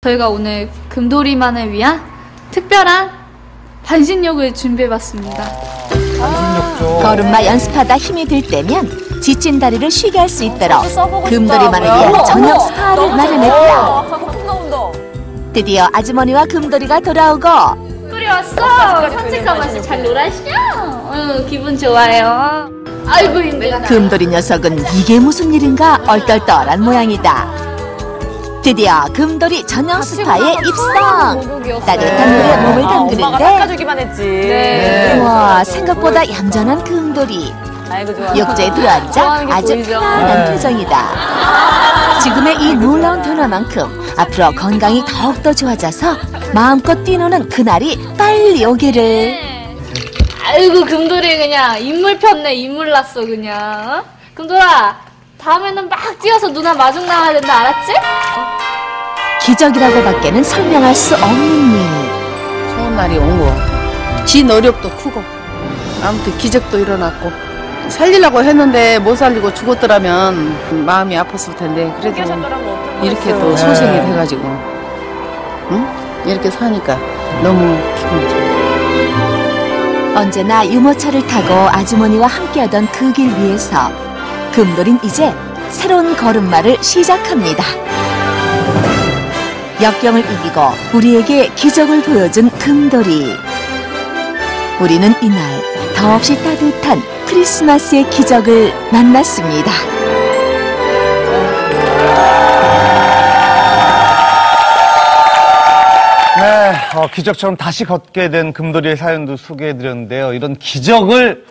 저희가 오늘 금돌이만을 위한 특별한 반신욕을 준비해봤습니다. 반신욕조. 걸음마 연습하다 힘이 들 때면 지친 다리를 쉬게 할 수 있도록 써보고 금돌이만을. 위한 저녁 어머, 스파를 너무 마련했다. 좋아. 거품 나온다. 드디어 아주머니와 금돌이가 돌아오고 돌이 왔어! 산책 가면서 잘 놀았죠? 응, 기분 좋아요. 아이고, 힘들다. 금돌이 녀석은 이게 무슨 일인가 얼떨떨한 모양이다. 드디어 금돌이 전용 스파에 입성. 따뜻한 물에 몸을 아, 엄마가 담그는데 닦아주기만 했지. 네. 와 생각보다 얌전한 금돌이 아이고 좋아. 욕조에 들어앉아 아주? 편안한 네. 표정이다. 지금의 이 놀라운 변화만큼 앞으로 건강이 더욱더 좋아져서 마음껏 뛰노는 그날이 빨리 오기를. 아이고, 금돌이 그냥 인물 폈네, 인물 났어, 그냥. 어? 금돌아, 다음에는 막 뛰어서 누나 마중 나와야 된다, 알았지? 기적이라고 밖에는 설명할 수 없는 일. 좋은 날이 온 거. 지 노력도 크고 아무튼 기적도 일어났고 살리려고 했는데 못 살리고 죽었더라면 마음이 아팠을 텐데 그래도. 이렇게 또 네. 소생이 돼가지고 응? 이렇게 사니까 너무 기분이 좋아. 언제나 유모차를 타고 아주머니와 함께하던 그 길 위에서 금돌인 이제 새로운 걸음마를 시작합니다. 역경을 이기고 우리에게 기적을 보여준 금돌이. 우리는 이날 더없이 따뜻한 크리스마스의 기적을 만났습니다. 네, 어, 기적처럼 다시 걷게 된 금돌이의 사연도 소개해드렸는데요. 이런 기적을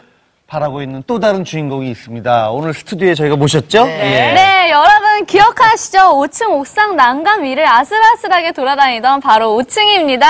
바라고 있는 또 다른 주인공이 있습니다. 오늘 스튜디오에 저희가 모셨죠? 예. 네, 여러분 기억하시죠? 5층 옥상 난간 위를 아슬아슬하게 돌아다니던 바로 5층입니다.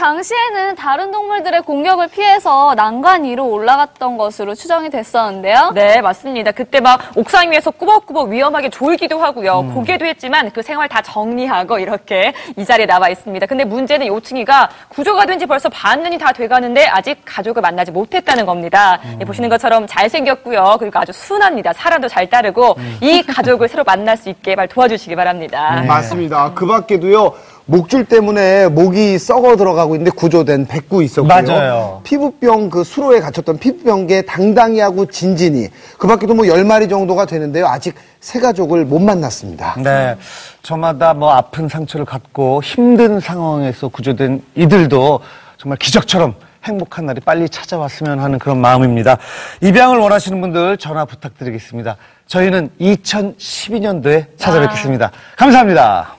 네, 어, 당시에는 다른 동물들의 공격을 피해서 난간 위로 올라갔던 것으로 추정이 됐었는데요. 네, 맞습니다. 그때 막 옥상 위에서 꾸벅꾸벅 위험하게 졸기도 하고요. 보게도 했지만 그 생활 다 정리하고 이렇게 이 자리에 나와 있습니다. 근데 문제는 요층이가 구조가 된 지 벌써 반년이 다 돼가는데 아직 가족을 만나지 못했다는 겁니다. 예, 보시는 것처럼 잘생겼고요. 그리고 아주 순합니다. 사람도 잘 따르고 이 가족을 새로 만날 수 있게 말 도와주시기 바랍니다. 맞습니다. 그 밖에도요, 목줄 때문에 목이 썩어 들어가고 있는데 구조된 백구 있었고요. 맞아요. 피부병 그 수로에 갇혔던 피부병계 당당이하고 진진이. 그 밖에도 뭐 열 마리 정도가 되는데요. 아직 새 가족을 못 만났습니다. 네. 저마다 뭐 아픈 상처를 갖고 힘든 상황에서 구조된 이들도 정말 기적처럼 행복한 날이 빨리 찾아왔으면 하는 그런 마음입니다. 입양을 원하시는 분들 전화 부탁드리겠습니다. 저희는 2012년도에 찾아뵙겠습니다. 감사합니다.